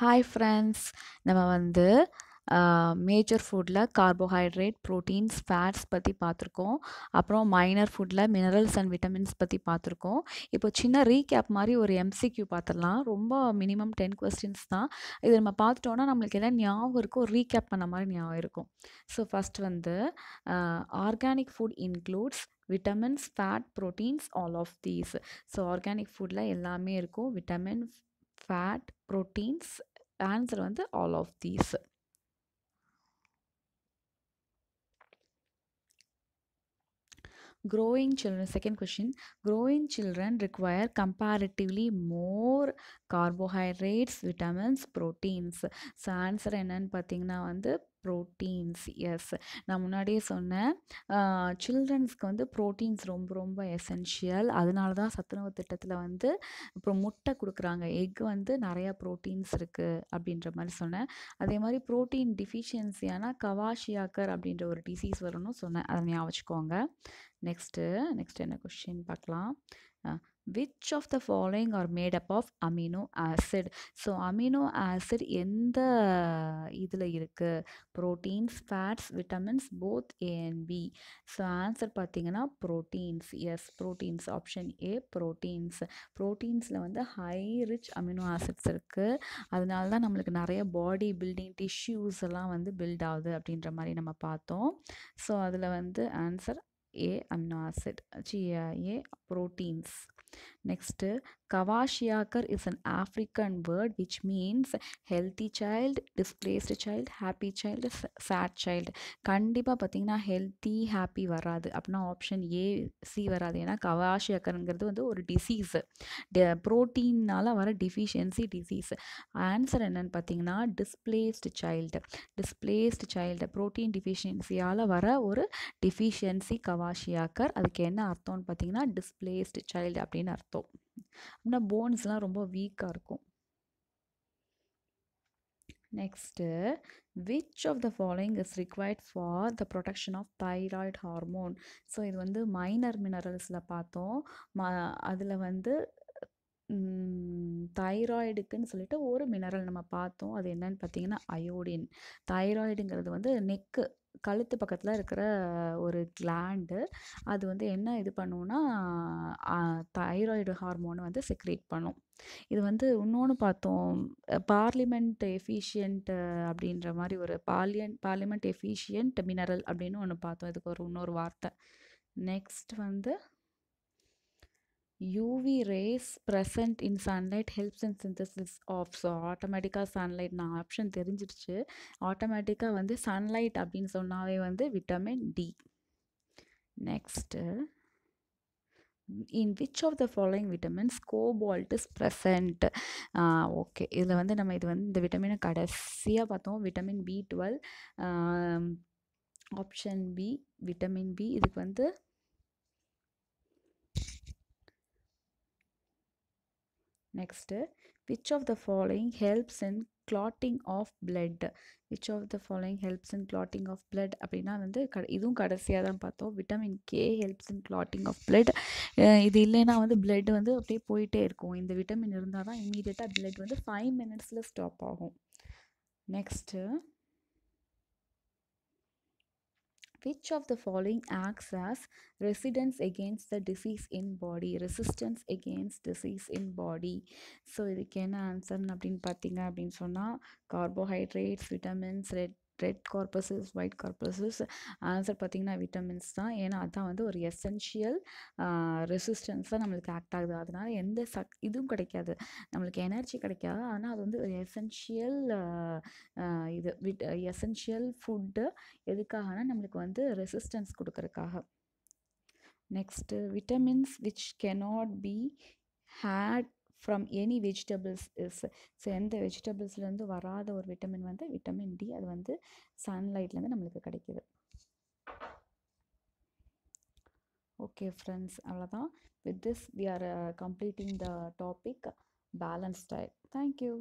Hi friends நம்ம வந்து major ஃபுட்டில் கார்போஹைட்ரேட் ப்ரோட்டீன்ஸ் ஃபேட்ஸ் பற்றி பார்த்துருக்கோம் அப்புறம் மைனர் ஃபுட்டில் மினரல்ஸ் அண்ட் விட்டமின்ஸ் பற்றி பார்த்துருக்கோம் இப்போ சின்ன ரீகேப் மாதிரி ஒரு எம்சிக்யூ பார்த்துடலாம் ரொம்ப மினிமம் டென் கொஸ்டின்ஸ் தான். இது நம்ம பார்த்துட்டோன்னா நம்மளுக்கு எல்லாம் ஞாபகம் இருக்கும் ரீகேப் பண்ண மாதிரி ஞாபகம் இருக்கும். ஸோ ஃபஸ்ட் வந்து organic food includes vitamins fat proteins all of these so organic ஃபுட்டில் எல்லாமே இருக்கும். விட்டமின் ஃபேட் ப்ரோட்டீன்ஸ் ஆன்சர் வந்து all of these growing children second question growing children require comparatively more carbohydrates vitamins proteins so answer என்னன்னு பார்த்தீங்கன்னா வந்து proteins S நான் முன்னாடியே சொன்னேன். சில்ட்ரன்ஸ்க்கு வந்து ப்ரோட்டீன்ஸ் ரொம்ப ரொம்ப எசென்ஷியல் அதனால தான் சத்துணவு திட்டத்தில் வந்து அப்புறம் முட்டை கொடுக்குறாங்க. எக் வந்து நிறையா ப்ரோட்டீன்ஸ் இருக்குது அப்படின்ற மாதிரி சொன்னேன். அதே மாதிரி ப்ரோட்டீன் டிஃபிஷியன்சியான கவாஷியாக்கர் அப்படின்ற ஒரு டிசீஸ் வரும்னு சொன்னேன். அதை ஞாபகம் வச்சுக்கோங்க. நெக்ஸ்ட்டு நெக்ஸ்ட் என்ன கொஷின் பார்க்கலாம்? Which of the following are made up of amino acid so amino acid எந்த இதில் இருக்குது proteins fats vitamins both A and B so answer பார்த்தீங்கன்னா proteins yes proteins option A proteins ப்ரோட்டீன்ஸில் வந்து high rich amino acids இருக்குது அதனால தான் நம்மளுக்கு நிறைய பாடி பில்டிங் டிஷ்யூஸ் எல்லாம் வந்து பில்ட் ஆகுது அப்படின்ற மாதிரி நம்ம பார்த்தோம். ஸோ அதில் வந்து answer A amino acid C A proteins next kwashiorkor is an African word which means healthy child displaced child happy child sad child கண்டிப்பாக பார்த்தீங்கன்னா ஹெல்த்தி ஹாப்பி வராது. அப்படின்னா ஆப்ஷன் ஏ சி வராது. ஏன்னா கவாஷியாக்கருங்கிறது வந்து ஒரு டிசீஸ் ப்ரோட்டீனால் வர டிஃபிஷியன்சி டிசீஸ் ஆன்சர் என்னன்னு பார்த்தீங்கன்னா displaced child displaced child protein டிஃபிஷியன்சியால் வர ஒரு டிஃபிஷியன்சி கவாஷியாக்கர் அதுக்கு என்ன அர்த்தம்னு பார்த்தீங்கன்னா டிஸ்பிளேஸ்டு சைல்டு அப்படின்னு அர்த்தம். அப்படின்னா போன்ஸ்லாம் ரொம்ப வீக்காக இருக்கும். Next which of the following is required for the protection of thyroid hormone so இது வந்து மைனர் மினரல்ஸில் பார்த்தோம். ம அதில் வந்து தைராய்டுக்குன்னு சொல்லிட்டு ஒரு மினரல் நம்ம பார்த்தோம். அது என்னன்னு பார்த்தீங்கன்னா அயோடின் தைராய்டுங்கிறது வந்து நெக்கு கழுத்து பக்கத்தில் இருக்கிற ஒரு கிளாண்டு அது வந்து என்ன இது பண்ணுன்னா தைராய்டு ஹார்மோனை வந்து செக்ரேட் பண்ணும். இது வந்து இன்னொன்று பார்த்தோம் பார்லிமெண்ட் எஃபிஷியன்ட் அப்படின்ற மாதிரி ஒரு பார்லியன் பார்லிமெண்ட் எஃபிஷியன்ட் மினரல் அப்படின்னு ஒன்று பார்த்தோம். இதுக்கு ஒரு இன்னொரு வார்த்தை. நெக்ஸ்ட் வந்து UV rays present in sunlight helps in synthesis of so ஆட்டோமேட்டிக்காக சன்லைட் நான் ஆப்ஷன் தெரிஞ்சிருச்சு ஆட்டோமேட்டிக்காக வந்து சன்லைட் அப்படின்னு சொன்னாவே வந்து vitamin D next in which of the following vitamins cobalt is present okay இதில் வந்து நம்ம இது வந்து இந்த விட்டமினை கடைசியாக பார்த்தோம். Vitamin B twelve option B vitamin B இதுக்கு வந்து next which of the following helps in clotting of blood which of the following helps in clotting of blood அப்படின்னா வந்து க இதுவும் கடைசியாக தான் பார்த்தோம். Vitamin K helps in clotting of blood இது இல்லைன்னா வந்து பிளட் வந்து அப்படியே போயிட்டே இருக்கும். இந்த விட்டமின் இருந்தால் தான் இமீடியட்டாக பிளட் வந்து ஃபைவ் மினிட்ஸில் ஸ்டாப் ஆகும். Next which of the following acts as residence against the disease in body resistance against disease in body so இதுக்கு என்ன ஆன்சர்னு அப்படின்னு பார்த்தீங்க அப்படின்னு சொன்னால் carbohydrates vitamins red red corpuscles white corpuscles answer பார்த்திங்கன்னா விட்டமின்ஸ் தான். ஏன்னா அதுதான் வந்து ஒரு எசென்ஷியல் ரெசிஸ்டன்ஸ் தான் நம்மளுக்கு ஆக்ட் ஆகுது. அதனால் எந்த சக் இதுவும் கிடைக்காது. நம்மளுக்கு எனர்ஜி கிடைக்காது. ஆனால் அது வந்து ஒரு எசென்ஷியல் இது விட் எசென்ஷியல் ஃபுட்டு எதுக்காகனா நம்மளுக்கு வந்து ரெசிஸ்டன்ஸ் கொடுக்கறதுக்காக. Next vitamins which cannot be had from any vegetables is so எந்த வெஜிடபிள்ஸ்லேருந்து வராத ஒரு விட்டமின் வந்து விட்டமின் டி அது வந்து சன்லைட்லேருந்து நம்மளுக்கு கிடைக்கிது. ஓகே ஃப்ரெண்ட்ஸ் அவ்வளோதான் with this we are completing the topic balance diet thank you